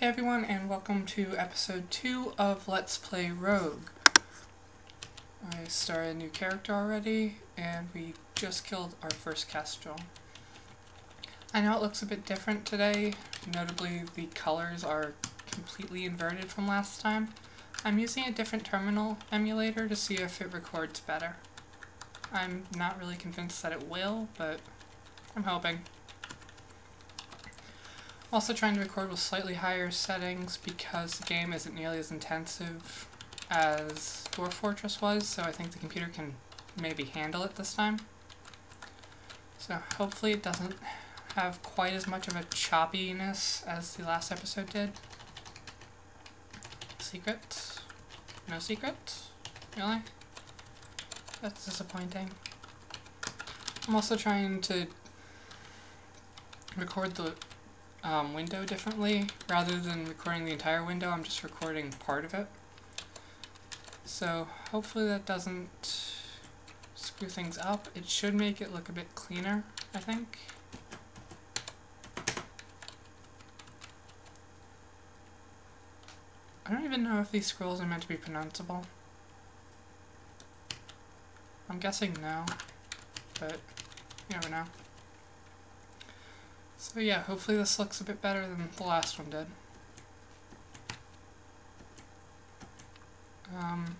Hey everyone, and welcome to episode 2 of Let's Play Rogue. I started a new character already, and we just killed our first Kestrel. I know it looks a bit different today, notably the colors are completely inverted from last time. I'm using a different terminal emulator to see if it records better. I'm not really convinced that it will, but I'm hoping. Also trying to record with slightly higher settings because the game isn't nearly as intensive as Dwarf Fortress was, so I think the computer can maybe handle it this time. So hopefully it doesn't have quite as much of a choppiness as the last episode did. Secret? No secret? Really? That's disappointing. I'm also trying to record the um, window differently. Rather than recording the entire window, I'm just recording part of it. So hopefully that doesn't screw things up. It should make it look a bit cleaner, I think. I don't even know if these scrolls are meant to be pronounceable. I'm guessing no, but you never know. So yeah, hopefully this looks a bit better than the last one did. Um,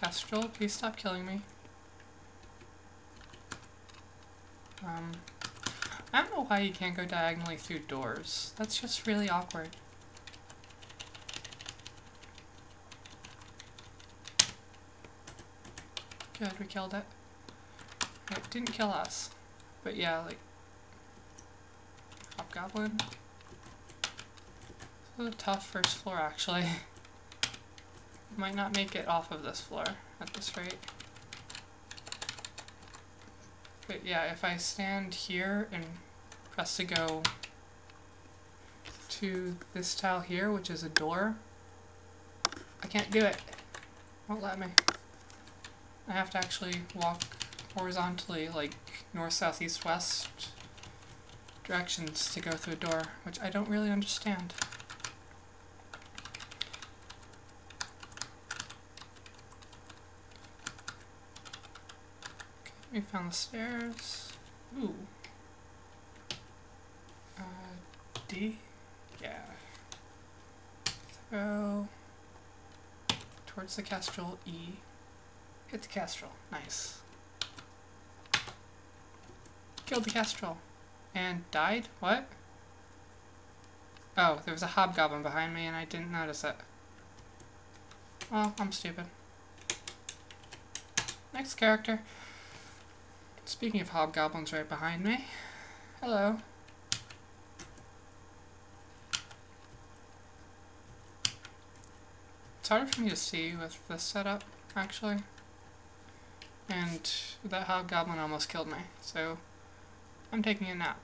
Kestrel, please stop killing me. Um, I don't know why you can't go diagonally through doors. That's just really awkward. Good, we killed it. It didn't kill us. But yeah, like, Hobgoblin. This is a tough first floor, actually. Might not make it off of this floor at this rate. But yeah, if I stand here and press to go to this tile here, which is a door, I can't do it. Won't let me. I have to actually walk horizontally, like north, south, east, west directions to go through a door, which I don't really understand. Okay, we found the stairs. Ooh. Uh, D? Yeah. Throw towards the Kestrel, E. Hit the Kestrel. Nice. Killed the Kestrel. And died? What? Oh, there was a hobgoblin behind me and I didn't notice it. Well, I'm stupid. Next character. Speaking of hobgoblins right behind me. Hello. It's harder for me to see with this setup, actually. And that hobgoblin almost killed me, so I'm taking a nap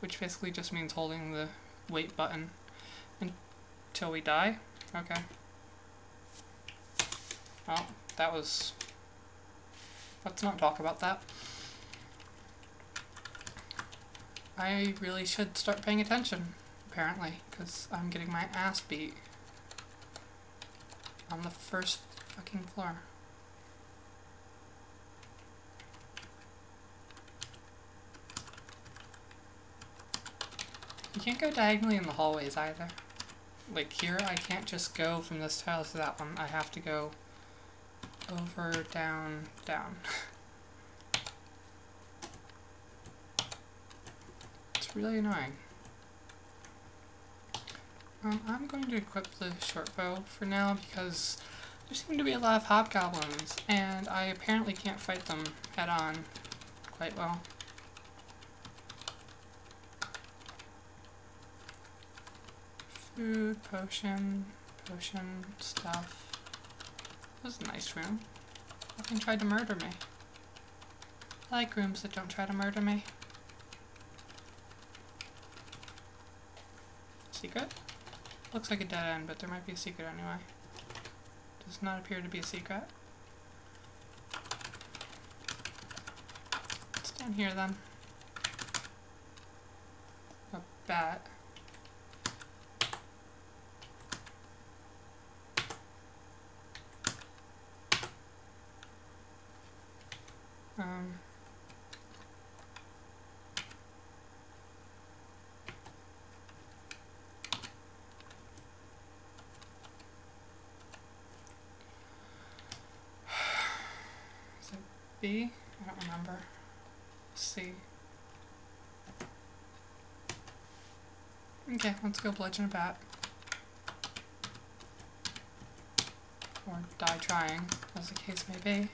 which basically just means holding the wait button until we die. Okay. Well, that was... Let's not talk about that. I really should start paying attention, apparently, because I'm getting my ass beat on the first fucking floor. You can't go diagonally in the hallways either. Like here, I can't just go from this tile to that one. I have to go over, down, down. it's really annoying. Um, I'm going to equip the short bow for now because there seem to be a lot of hobgoblins, and I apparently can't fight them head on quite well. Food, potion, potion, stuff. This is a nice room. Nothing tried to murder me. I like rooms that don't try to murder me. Secret? Looks like a dead end, but there might be a secret anyway. Does not appear to be a secret. It's down here then. A bat. Um, is it B? I don't remember. C. Okay, let's go bludgeon a bat. Or die trying, as the case may be.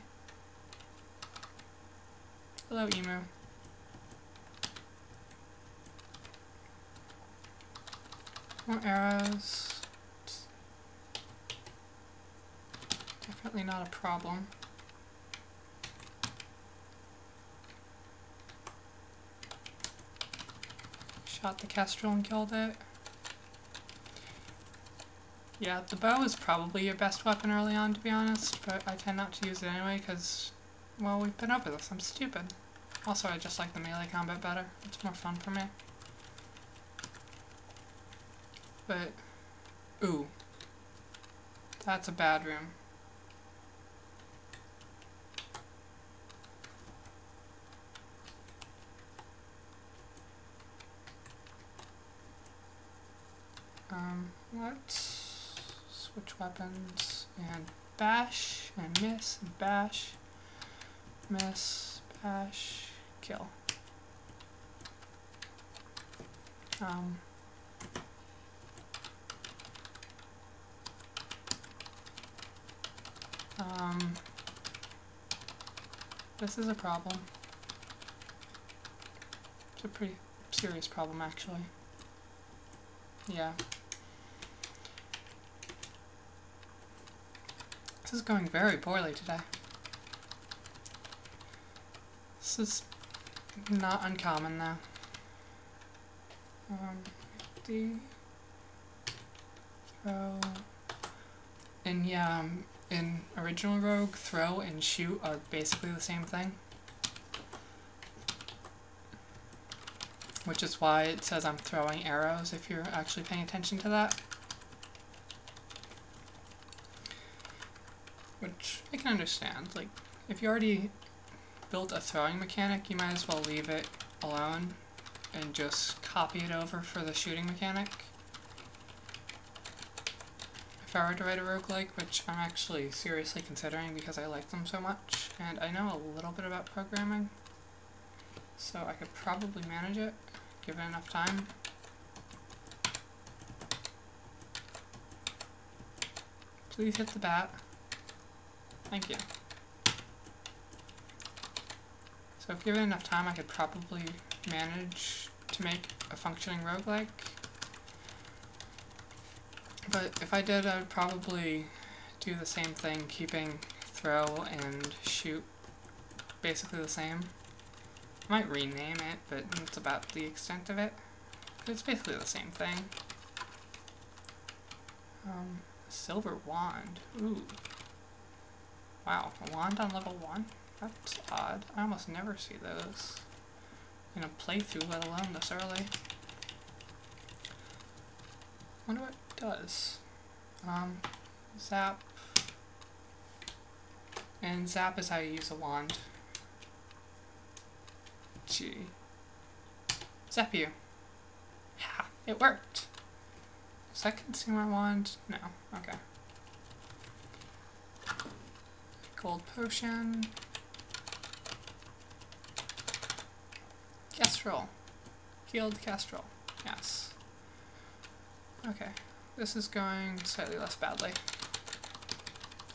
Hello, Emu. More arrows. Definitely not a problem. Shot the kestrel and killed it. Yeah, the bow is probably your best weapon early on, to be honest, but I tend not to use it anyway because, well, we've been over this. I'm stupid. Also, I just like the melee combat better. It's more fun for me. But, ooh. That's a bad room. Um, let's switch weapons and bash and miss and bash, miss, bash, kill. Um, um, this is a problem. It's a pretty serious problem actually. Yeah. This is going very poorly today. This is not uncommon though. Um, D throw and yeah, um, in original Rogue, throw and shoot are basically the same thing. Which is why it says I'm throwing arrows if you're actually paying attention to that. Which I can understand. Like, if you already built a throwing mechanic, you might as well leave it alone and just copy it over for the shooting mechanic. If I were to write a roguelike, which I'm actually seriously considering because I like them so much, and I know a little bit about programming, so I could probably manage it, given enough time. Please hit the bat. Thank you. So if given enough time, I could probably manage to make a functioning roguelike. But if I did, I would probably do the same thing, keeping throw and shoot basically the same. I might rename it, but that's about the extent of it. But it's basically the same thing. Um, silver wand. Ooh. Wow, a wand on level 1? That's odd. I almost never see those in a playthrough, let alone this early. wonder what it does. Um, zap. And zap is how you use a wand. Gee. Zap you. Ha! It worked! Does that my wand? No. Okay. Gold potion. Kestrel. Healed Kestrel. Yes. Okay. This is going slightly less badly.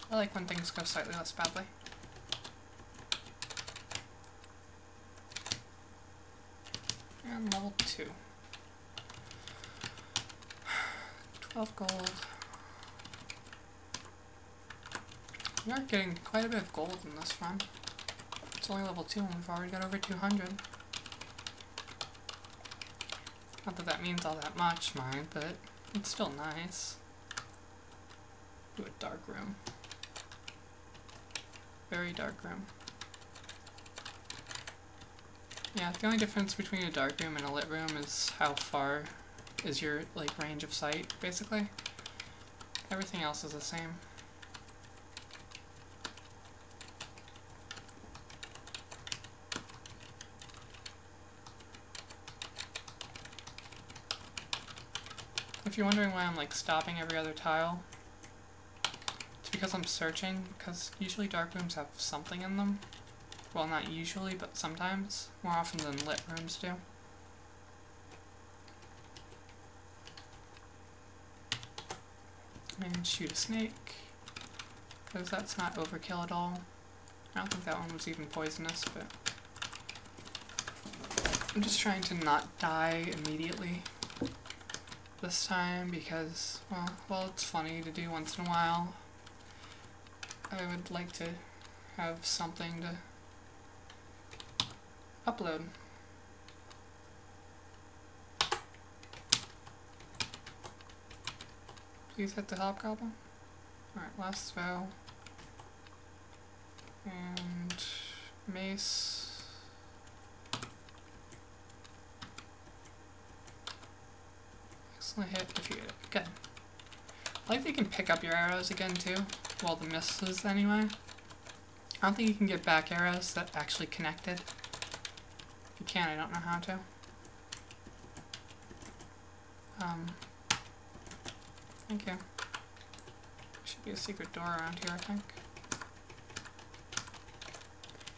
I like when things go slightly less badly. And level 2. 12 gold. We are getting quite a bit of gold in this run. It's only level 2 and we've already got over 200. Not that that means all that much, mind, but it's still nice. Ooh, a dark room. Very dark room. Yeah, the only difference between a dark room and a lit room is how far is your, like, range of sight, basically. Everything else is the same. If you're wondering why I'm like stopping every other tile, it's because I'm searching, because usually dark rooms have something in them, Well, not usually, but sometimes. More often than lit rooms do. And shoot a snake. Because that's not overkill at all. I don't think that one was even poisonous, but... I'm just trying to not die immediately this time because, well, well, it's funny to do once in a while. I would like to have something to upload. Please hit the hobgoblin. Alright, last spell. And mace. Excellent hit, it. Good. I like you can pick up your arrows again too. Well, the misses anyway. I don't think you can get back arrows that actually connected. If you can, I don't know how to. Um, thank you. Should be a secret door around here, I think.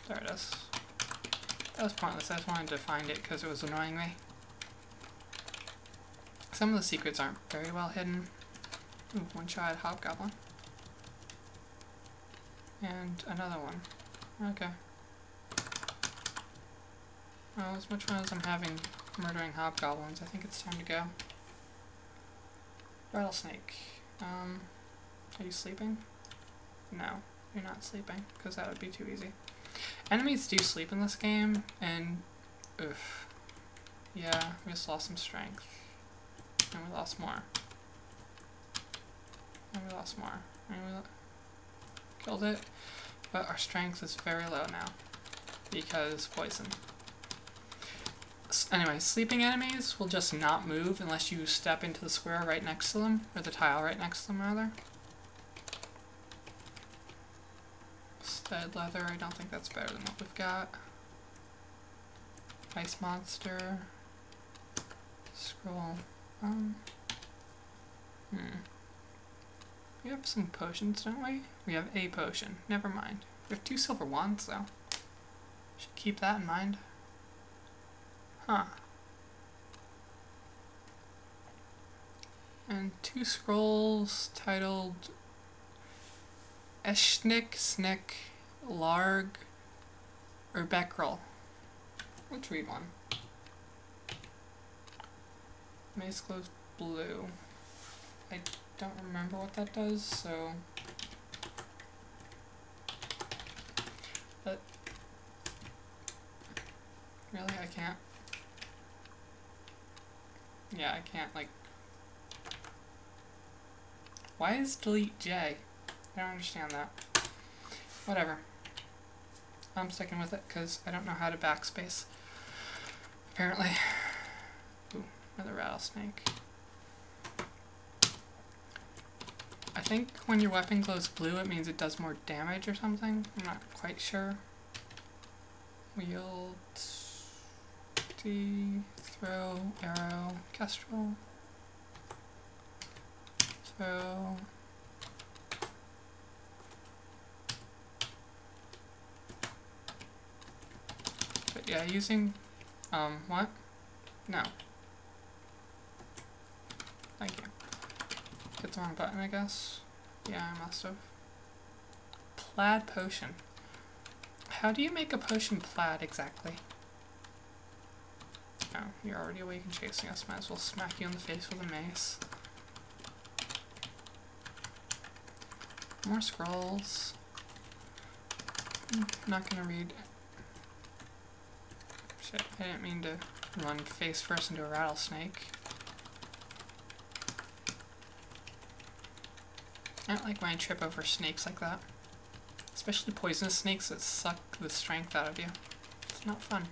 There it is. That was pointless, I just wanted to find it because it was annoying me. Some of the secrets aren't very well hidden. Ooh, one-shot hobgoblin. And another one. Okay. Well, as much fun as I'm having murdering hobgoblins, I think it's time to go. Rattlesnake. Um, are you sleeping? No, you're not sleeping, because that would be too easy. Enemies do sleep in this game, and oof. Yeah, we just lost some strength. And we lost more. And we lost more. And we killed it. But our strength is very low now. Because poison. Anyway, sleeping enemies will just not move unless you step into the square right next to them. Or the tile right next to them, rather. Studded leather, I don't think that's better than what we've got. Ice monster. Scroll. Um. Hmm. We have some potions, don't we? We have a potion. Never mind. We have two silver wands, though. Should keep that in mind. Huh. And two scrolls titled Eshnik, Snick, Larg, or Beckrel. Let's read one. Mace glows blue. I don't remember what that does, so... But... Really, I can't... Yeah, I can't, like... Why is delete J? I don't understand that. Whatever. I'm sticking with it, because I don't know how to backspace. Apparently. Another rattlesnake. I think when your weapon glows blue, it means it does more damage or something. I'm not quite sure. Wield, D, throw, arrow, kestrel, throw. But yeah, using, um, what? No. Thank you. Hit the wrong button, I guess. Yeah, I must have. Plaid potion. How do you make a potion plaid exactly? Oh, you're already awake and chasing us. Might as well smack you in the face with a mace. More scrolls. I'm hmm, not gonna read. Shit, I didn't mean to run face first into a rattlesnake. I don't like when I trip over snakes like that. Especially poisonous snakes that suck the strength out of you. It's not fun.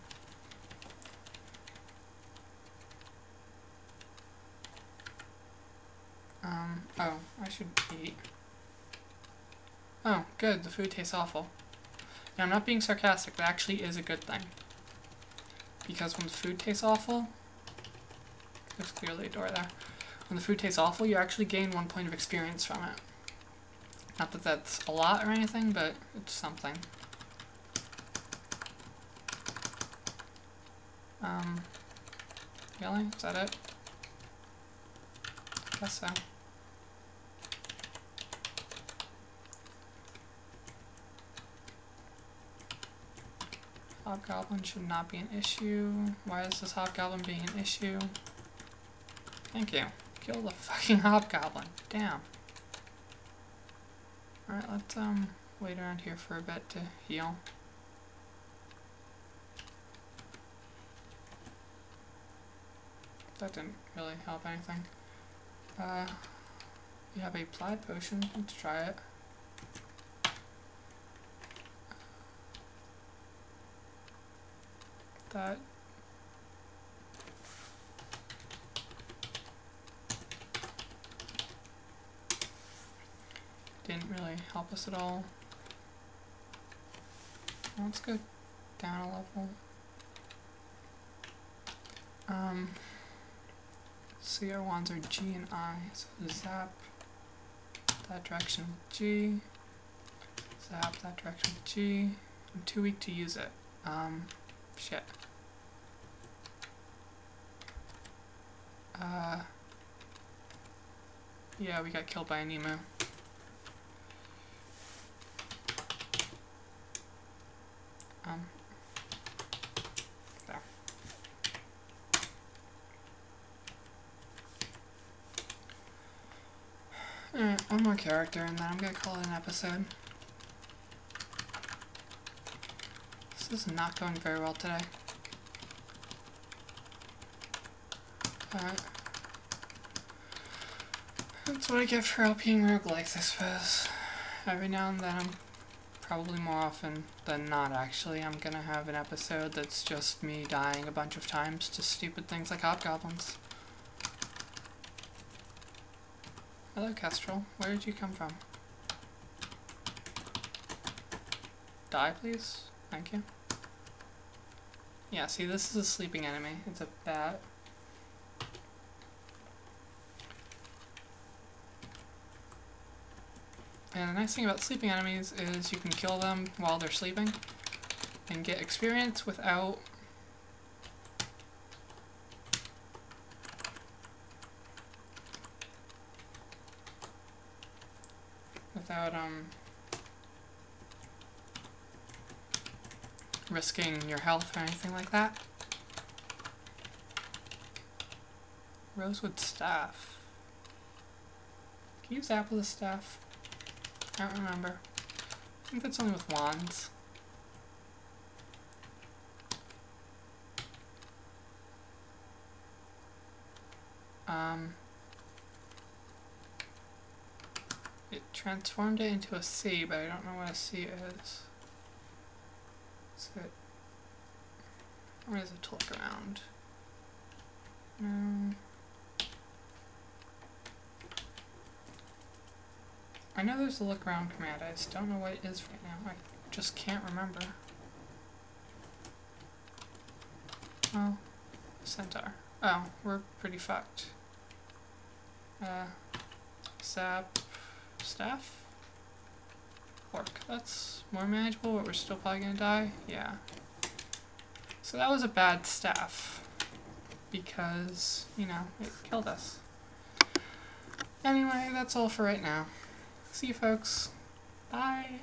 Um, oh, I should eat. Oh, good, the food tastes awful. Now, I'm not being sarcastic, that actually is a good thing. Because when the food tastes awful, there's clearly a door there. When the food tastes awful, you actually gain one point of experience from it. Not that that's a lot or anything, but it's something. Um, really? Is that it? I guess so. Hobgoblin should not be an issue. Why is this hobgoblin being an issue? Thank you. Kill the fucking hobgoblin. Damn. Alright, let's um wait around here for a bit to heal. That didn't really help anything. Uh, you have a plaid potion. Let's try it. That didn't really help us at all. Let's go down a level. Um, see our wands are G and I, so zap that direction with G, zap that direction with G. I'm too weak to use it. Um, shit. Uh, yeah, we got killed by an emu. Um, there. Alright, one more character and then I'm gonna call it an episode. This is not going very well today. Alright. That's what I get for LPing roguelikes, I suppose. Every now and then I'm probably more often than not actually, I'm gonna have an episode that's just me dying a bunch of times to stupid things like hobgoblins. Hello, Kestrel. Where did you come from? Die, please? Thank you. Yeah, see, this is a sleeping enemy. It's a bat. And the nice thing about sleeping enemies is you can kill them while they're sleeping and get experience without without um risking your health or anything like that. Rosewood staff. Can you zap with a staff? I don't remember. I think that's only with wands. Um, it transformed it into a C, but I don't know what a C is. Is it... Where is it to look around? No. I know there's a look around command, I just don't know what it is right now. I just can't remember. Oh, centaur. Oh, we're pretty fucked. Uh, sap, staff? Orc. That's more manageable, but we're still probably gonna die. Yeah. So that was a bad staff. Because, you know, it killed us. Anyway, that's all for right now. See you folks. Bye.